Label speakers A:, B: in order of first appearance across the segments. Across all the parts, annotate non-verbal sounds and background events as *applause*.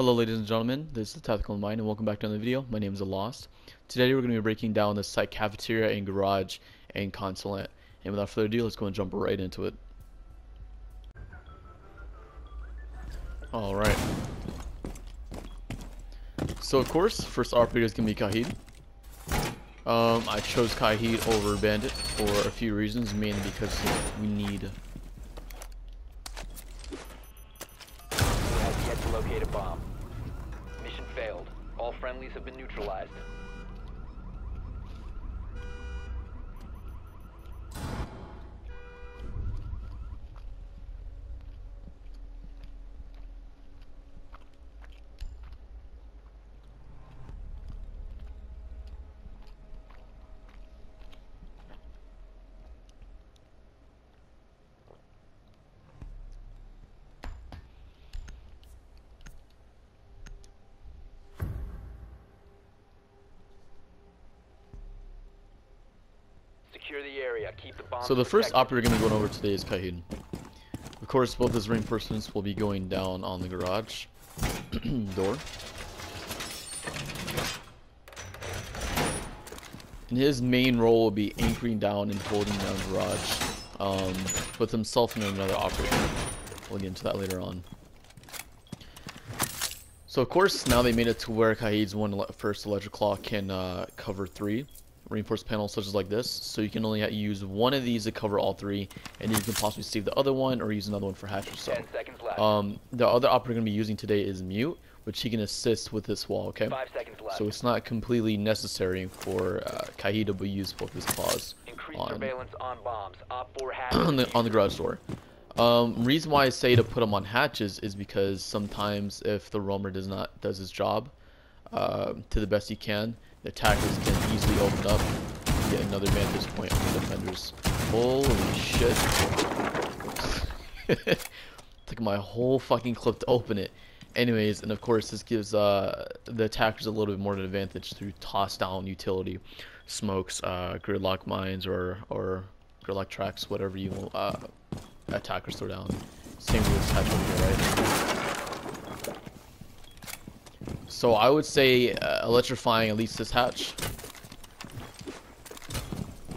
A: Hello ladies and gentlemen, this is the Tactical Mind and welcome back to another video. My name is Lost. Today we're going to be breaking down the site cafeteria and garage and consulate. And without further ado, let's go and jump right into it. Alright. So of course, first operator is going to be Kaid. Um, I chose Kaid over Bandit for a few reasons, mainly because we need
B: to locate a bomb. All friendlies have been neutralized. Secure the area. Keep the bomb.
A: So the first operator we're going to be going over today is Kaid. Of course, both his reinforcements will be going down on the garage *clears throat* door. And his main role will be anchoring down and holding down the garage um, with himself and another operator. We'll get into that later on. So of course, now they made it to where Kaid's one first electric claw can uh, cover three reinforced panels such as like this. So you can only use one of these to cover all three, and you can possibly save the other one or use another one for hatch or so.
B: Ten seconds left.
A: Um, the other operator going to be using today is Mute, which he can assist with this wall, okay?
B: Five seconds left.
A: So it's not completely necessary for uh, Kaid to be used both his claws
B: Increase
A: on,
B: surveillance on bombs. Op 4 *clears throat* has
A: on, the, on the garage door. Um, reason why I say to put them on hatches is because sometimes if the roamer does not does his job uh, to the best he can, the attackers can easily open up get another vantage point on the defenders. Holy shit. *laughs* Took my whole fucking clip to open it. Anyways, and of course this gives uh, the attackers a little bit more of an advantage through toss down utility, smokes, uh, gridlock mines, or, or gridlock tracks, whatever you uh, attackers throw down. Same with hatch here, right? So I would say uh, electrifying at least this hatch.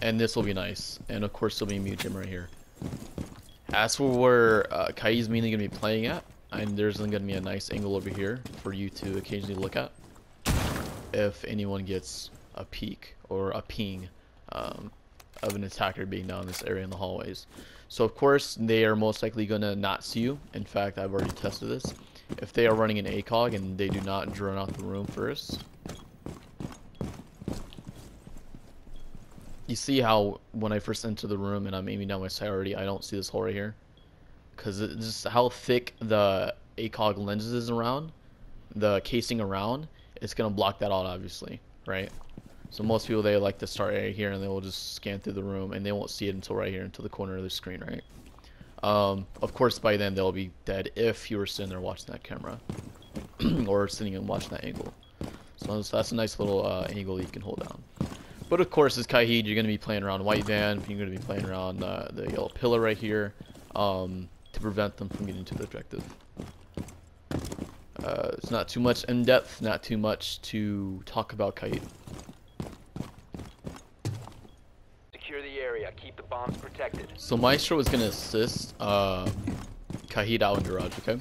A: And this will be nice. And of course there'll be a mute gym right here. As for where uh, Kai is mainly going to be playing at, and there's going to be a nice angle over here for you to occasionally look at. If anyone gets a peek or a ping um, of an attacker being down this area in the hallways. So of course they are most likely going to not see you. In fact, I've already tested this. If they are running an ACOG and they do not drone out the room first, you see how when I first enter the room and I'm aiming down my sight already, I don't see this hole right here. Because just how thick the ACOG lenses is around, the casing around, it's going to block that out obviously, right? So most people, they like to start right here and they will just scan through the room and they won't see it until right here, until the corner of the screen, right? Um, of course, by then they'll be dead if you were sitting there watching that camera *clears throat* or sitting and watching that angle. So that's a nice little uh, angle you can hold down. But of course, as Kaid, you're going to be playing around White Van. You're going to be playing around uh, the yellow pillar right here um, to prevent them from getting to the objective. Uh, it's not too much in depth, not too much to talk about Kaid.
B: Secure the area. Keep the bombs protected.
A: So Maestro is going to assist uh, in the garage, okay?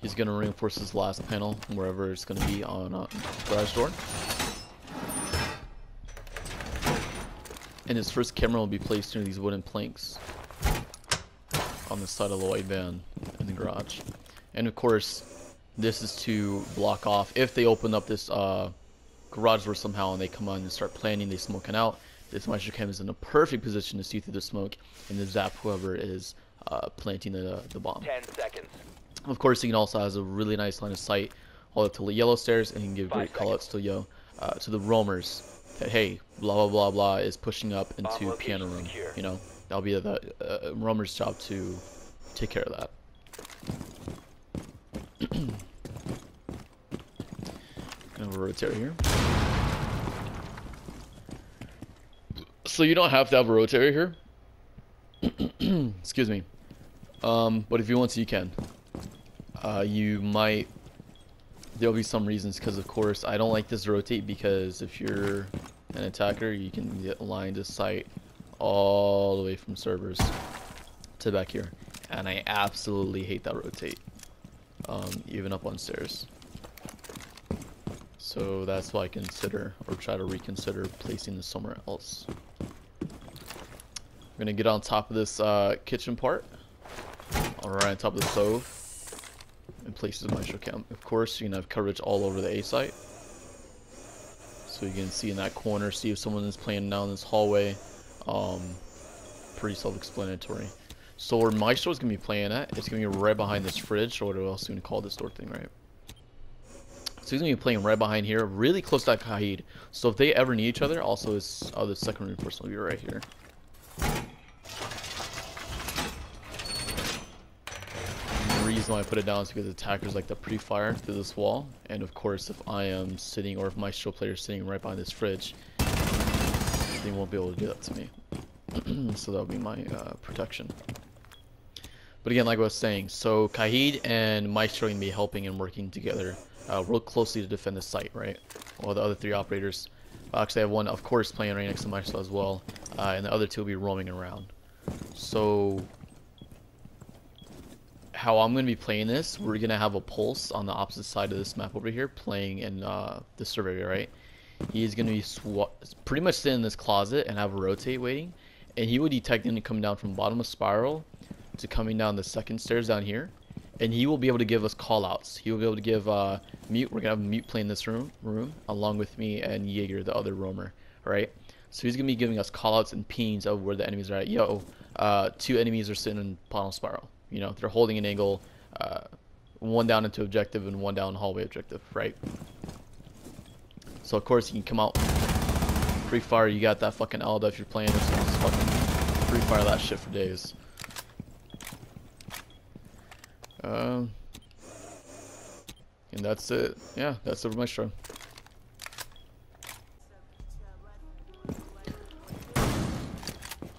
A: He's going to reinforce his last panel wherever it's going to be on uh, garage door. And his first camera will be placed near these wooden planks on the side of the white van in the garage. And of course, this is to block off if they open up this uh, garage door somehow and they come on and start planning, they smoking out. This Maestro Cam is in a perfect position to see through the smoke and to zap whoever is uh, planting the, the bomb.
B: Ten seconds.
A: Of course, he can also has a really nice line of sight all up to the yellow stairs and he can give
B: Five
A: great callouts to yo uh, to the roamers that hey blah blah blah blah is pushing up into
B: location
A: piano room.
B: secure.
A: You know that'll be the uh, roamer's job to take care of that. *clears throat* Gonna rotate here. So you don't have to have a rotator here. *clears throat* Excuse me. Um, but if you want to, you can. Uh, you might there'll be some reasons because of course I don't like this rotate because if you're an attacker you can get line to sight all the way from servers to back here and I absolutely hate that rotate um, even up on stairs so that's why I consider or try to reconsider placing this somewhere else Gonna get on top of this uh, kitchen part or right on top of the stove and places Maestro Cam. Of course, you can have coverage all over the A site. So you can see in that corner, see if someone is playing down this hallway. Um, pretty self-explanatory. So where Maestro is to be playing at, it's to be right behind this fridge, or what else you to call this door thing, right? So he's to be playing right behind here, really close to Kaid. So if they ever need each other, also his other second reinforcement will be right here. Reason why I put it down is because attackers like to pre-fire through this wall. And of course, if I am sitting, or if Maestro player is sitting right behind this fridge, they won't be able to do that to me. *clears throat* so that'll be my uh, protection. But again, like I was saying, so Kaid and Maestro can be helping and working together uh, real closely to defend the site, right? While the other three operators, well, actually I have one, of course, playing right next to Maestro as well, uh, and the other two will be roaming around. So how I'm going to be playing this, we're going to have a pulse on the opposite side of this map over here playing in uh, the surveyor, right? He's going to be pretty much sitting in this closet and have a rotate waiting. And he will detect him coming down from bottom of spiral to coming down the second stairs down here. And he will be able to give us callouts. He will be able to give uh, mute. We're going to have mute play in this room, room along with me and Jaeger, the other roamer, right? So he's going to be giving us callouts and pings of where the enemies are at. Yo, uh, two enemies are sitting in bottom spiral you know, they're holding an angle, uh, one down into objective and one down hallway objective, right? So of course you can come out free fire. You got that fucking Alda if you're playing this. Just fucking free fire that shit for days. Um, and that's it. Yeah, that's Maestro.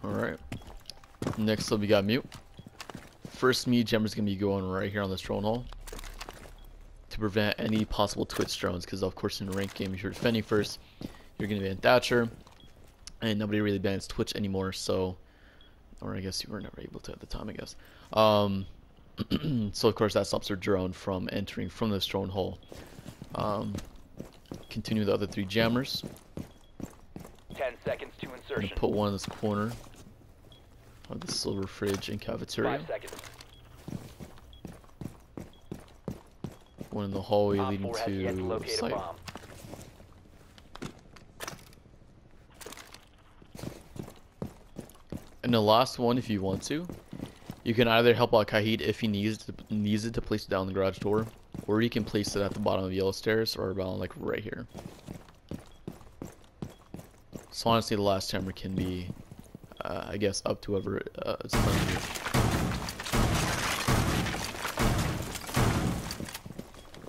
A: Alright. Next up we got mute first me is going to be going right here on this drone hole to prevent any possible Twitch drones because of course in a ranked game if you're defending first you're going to ban Thatcher and nobody really bans Twitch anymore so or I guess you were never able to at the time I guess um, *clears throat* so of course that stops our drone from entering from this drone hole um, continue the other three jammers
B: 10 seconds to insertion
A: put one in this corner of the silver fridge and cafeteria.
B: Five seconds.
A: One in the hallway Op leading to, to site. And the last one, if you want to, you can either help out Kaid if he needs to, needs it to place it down the garage door, or you can place it at the bottom of the yellow stairs or about like right here. So honestly, the last timer can be uh, I guess up to whoever uh,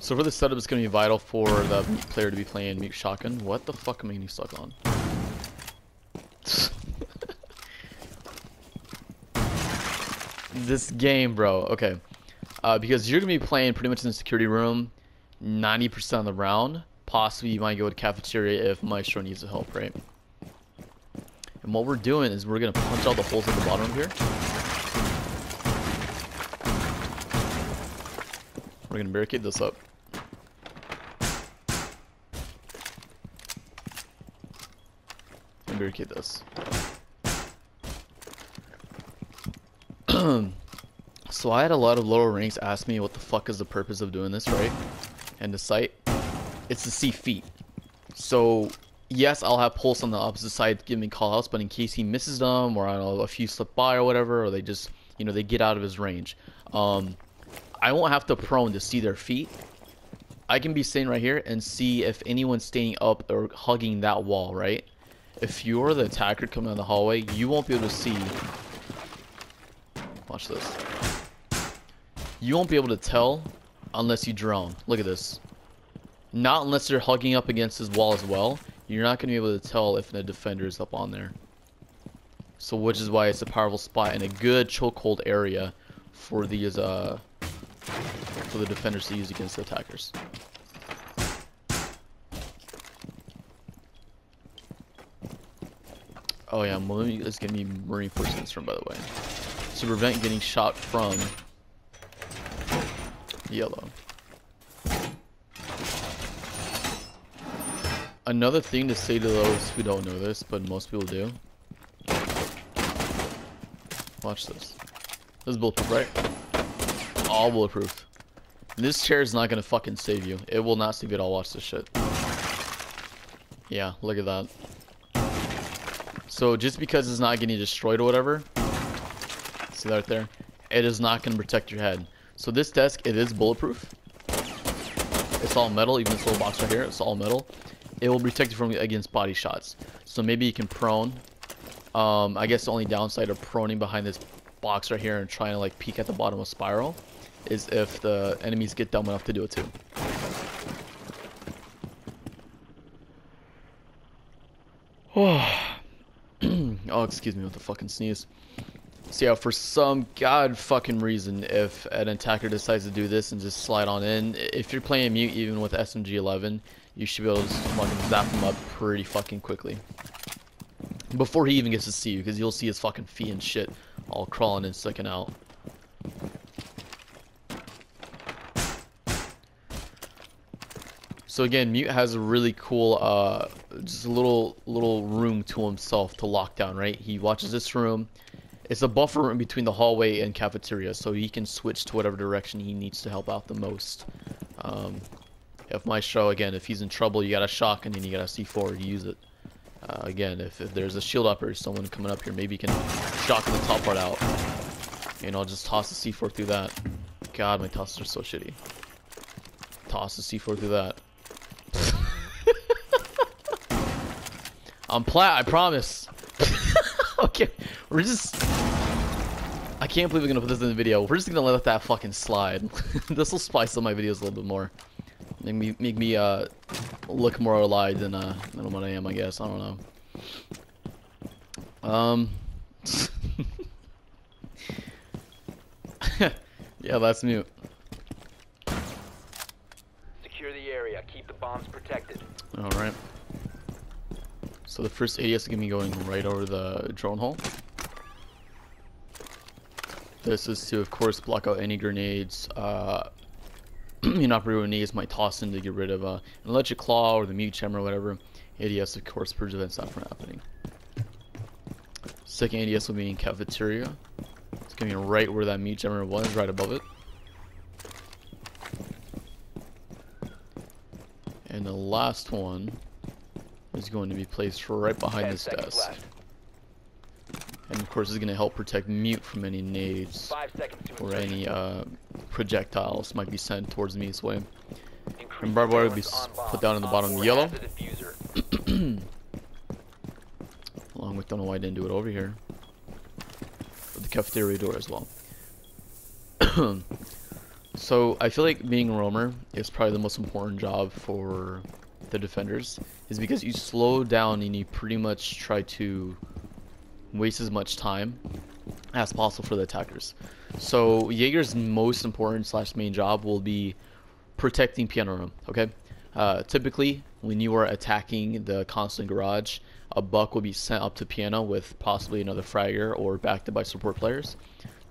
A: So for this setup, it's going to be vital for the player to be playing Mute Shotgun. What the fuck am I getting stuck on? *laughs* this game, bro. Okay. Uh, because you're going to be playing pretty much in the security room 90% of the round. Possibly you might go to cafeteria if Maestro needs the help, right? And what we're doing is we're going to punch all the holes at the bottom here. We're going to barricade this up. And barricade this. so I had a lot of lower ranks ask me what the fuck is the purpose of doing this, right? And the site, it's to see feet. So yes, I'll have Pulse on the opposite side giving me callouts, but in case he misses them or I don't know, a few slip by or whatever, or they just, you know, they get out of his range, um, I won't have to prone to see their feet. I can be sitting right here and see if anyone's staying up or hugging that wall, right? If you're the attacker coming down the hallway, you won't be able to see. Watch this. You won't be able to tell unless you drone. Look at this. Not unless they're hugging up against his wall as well you're not going to be able to tell if the defender is up on there. So which is why it's a powerful spot and a good chokehold area for these uh for the defenders to use against the attackers. Oh yeah, Millennium is gonna be reinforcing this room by the way. To prevent getting shot from yellow. Another thing to say to those who don't know this, but most people do. Watch this. This is bulletproof, right? All bulletproof. This chair is not gonna fucking save you. It will not save you at all. Watch this shit. Yeah, look at that. So just because it's not getting destroyed or whatever, see that right there? It is not gonna protect your head. So this desk, it is bulletproof. It's all metal, even this little box right here, it's all metal. It will protect you from against body shots. So maybe you can prone. Um, I guess the only downside of proning behind this box right here and trying to like peek at the bottom of spiral is if the enemies get dumb enough to do it too. Oh, excuse me with the fucking sneeze. So yeah, for some god fucking reason, if an attacker decides to do this and just slide on in, if you're playing mute even with SMG-11, you should be able to fucking zap him up pretty fucking quickly. Before he even gets to see you, because you'll see his fucking feet and shit all crawling and sticking out. So again, Mute has a really cool, uh, just a little little room to himself to lock down, right? He watches this room. It's a buffer room between the hallway and cafeteria, so he can switch to whatever direction he needs to help out the most. Um, if show again, if he's in trouble, you got a shock and then you got a C4, you use it. Uh, again, if, if there's a shield up or someone coming up here, maybe you can shotgun the top part out. You know, just toss the C4 through that. God, my tosses are so shitty. Toss the C4 through that. I'm plat, I promise. *laughs* okay, we're just... I can't believe we're gonna put this in the video. We're just gonna let that fucking slide. *laughs* this will spice up my videos a little bit more. Make me, make me uh, look more alive than, uh, than what I am, I guess. I don't know. Um... *laughs* yeah, that's mute.
B: Secure the area. Keep the bombs protected.
A: Alright. So the first ADS is going to be going right over the drone hole. This is to, of course, block out any grenades. Uh, *clears throat* inoperative grenades might toss in to get rid of uh, an electric claw or the mute chamber or whatever. ADS, of course, prevents that from happening. Second ADS will be in cafeteria. It's going to be right where that mute jammer was, right above it. And the last one is going to be placed right behind this desk. Left. And of course, it's going to help protect Mute from any nades or any uh, projectiles might be sent towards me Mute's way. And barbed wire will be put down in the bottom yellow. *clears throat* Along with, don't know why I didn't do it over here. But the cafeteria door as well. *clears throat* so I feel like being a roamer is probably the most important job for the defenders is because you slow down and you pretty much try to waste as much time as possible for the attackers. So Jaeger's most important slash main job will be protecting piano room. Okay, uh, typically when you are attacking the constant garage, a buck will be sent up to piano with possibly another fragger or backed by support players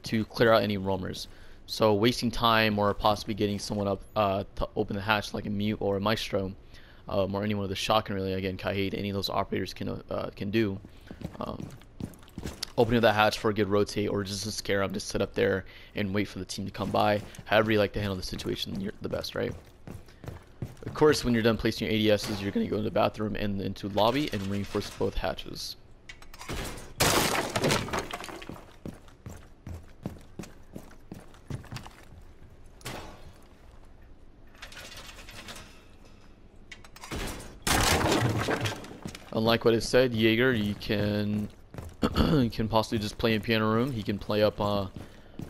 A: to clear out any roamers. So wasting time or possibly getting someone up uh, to open the hatch like a mute or a maestro um, or any one of the shotgun really again Kaid, any of those operators can uh, can do. Um, opening that hatch for a good rotate or just to scare them, just sit up there and wait for the team to come by. However you like to handle the situation, you're the best, right? Of course, when you're done placing your ADSs, you're going to go to the bathroom and into lobby and reinforce both hatches. Unlike what I said, Jaeger, you can *clears throat* you can possibly just play in piano room. He can play up uh,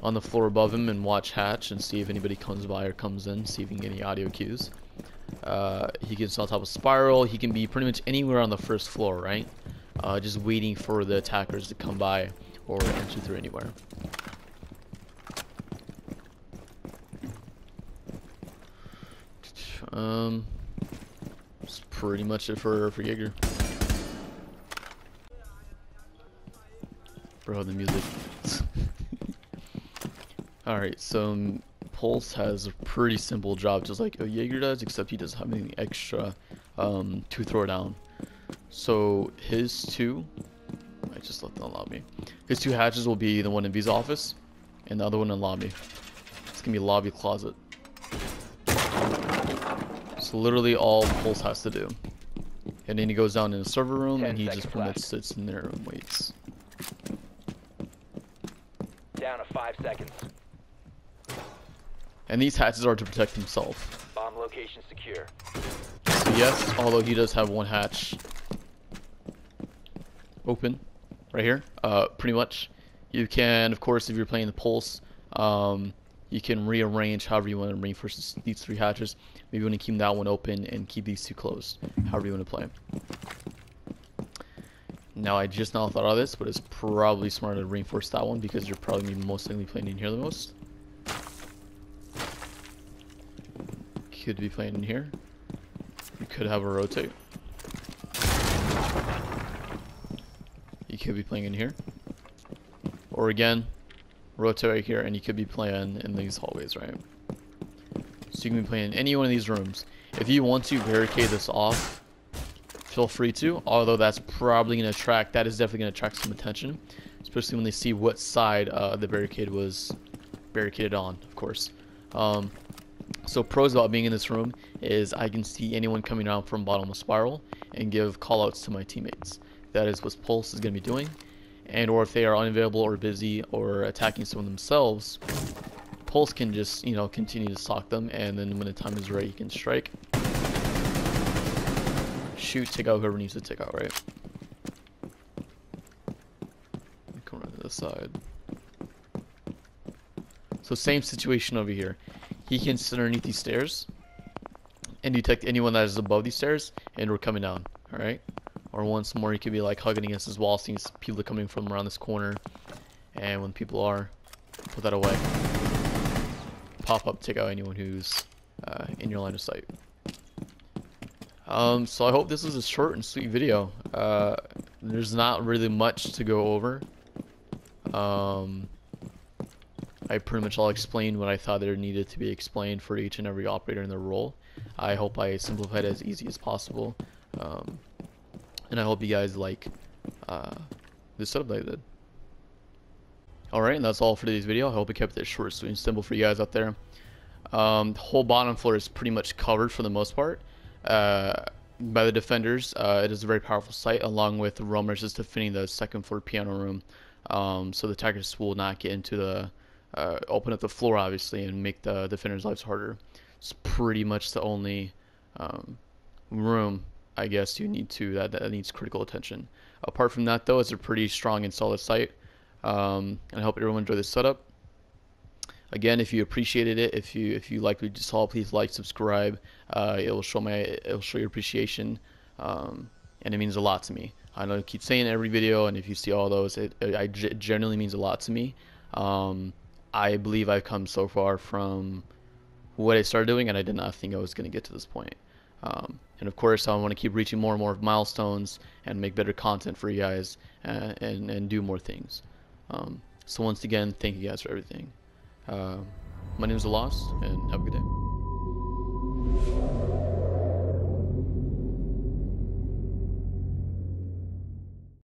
A: on the floor above him and watch hatch and see if anybody comes by or comes in, see if he can get any audio cues. Uh, he can sit on top of spiral. He can be pretty much anywhere on the first floor, right? Uh, just waiting for the attackers to come by or enter through anywhere. Um, that's pretty much it for for Jaeger. Bro, the music. *laughs* Alright, so um, Pulse has a pretty simple job, just like a Jaeger does, except he doesn't have anything extra um, to throw down. So his two, I just left the lobby. His two hatches will be the one in V's office, and the other one in lobby. It's gonna be lobby closet. So literally all Pulse has to do. And then he goes down in the server room and he just pretty much sits in there and waits.
B: Down to five seconds.
A: And these hatches are to protect himself.
B: Bomb location secure.
A: Yes, although he does have one hatch open right here, uh, pretty much. You can, of course, if you're playing the Pulse, um, you can rearrange however you want to reinforce these three hatches. Maybe you want to keep that one open and keep these two closed, however you want to play. Now, I just now thought of this, but it's probably smarter to reinforce that one because you're probably most likely playing in here the most. Could be playing in here. You could have a rotate. You could be playing in here. Or again, rotate right here, and you could be playing in these hallways, right? So you can be playing in any one of these rooms. If you want to barricade this off, feel free to. Although that's probably going to attract, that is definitely going to attract some attention. Especially when they see what side uh, the barricade was barricaded on, of course. Um, so pros about being in this room is I can see anyone coming down from bottom of spiral and give callouts to my teammates. That is what Pulse is going to be doing. And or if they are unavailable or busy or attacking someone themselves, Pulse can just, you know, continue to stalk them and then when the time is right, you can strike. Shoot, take out whoever needs to take out, right? Come around to the side. So same situation over here. He can sit underneath these stairs and detect anyone that is above these stairs and we're coming down, alright? Or once more he could be like hugging against his wall seeing people coming from around this corner and when people are, put that away. Pop up, take out anyone who's uh, in your line of sight. Um, so I hope this is a short and sweet video. Uh, there's not really much to go over. Um, I pretty much all explained what I thought there needed to be explained for each and every operator in their role. I hope I simplified as easy as possible. Um, and I hope you guys like uh, the setup that I did. Alright, and that's all for today's video. I hope I kept it short, sweet, and simple for you guys out there. Um, the whole bottom floor is pretty much covered for the most part uh, by the defenders. Uh, it is a very powerful site, along with the roamers just defending the second floor piano room. Um, so the attackers will not get into the uh, open up the floor obviously and make the defenders' lives harder. It's pretty much the only um, room I guess you need to that, that needs critical attention. Apart from that though, it's a pretty strong and solid site. Um, and I hope everyone enjoyed this setup. Again, if you appreciated it, if you if you liked what you saw, please like, subscribe. Uh, it will show my it will show your appreciation, um, and it means a lot to me. I know I keep saying every video, and if you see all those, it, it, it generally means a lot to me. Um, I believe I've come so far from what I started doing, and I did not think I was going to get to this point. Um, and of course, I want to keep reaching more and more milestones and make better content for you guys uh, and, and do more things. Um, so once again, thank you guys for everything. Uh, my name is Lost, and have a good day.